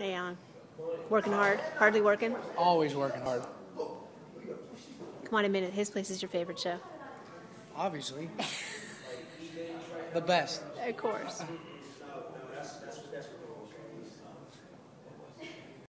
Hey, on. Uh, working hard? Hardly working? Always working hard. Come on, admit it. His place is your favorite show. Obviously. the best. Of course.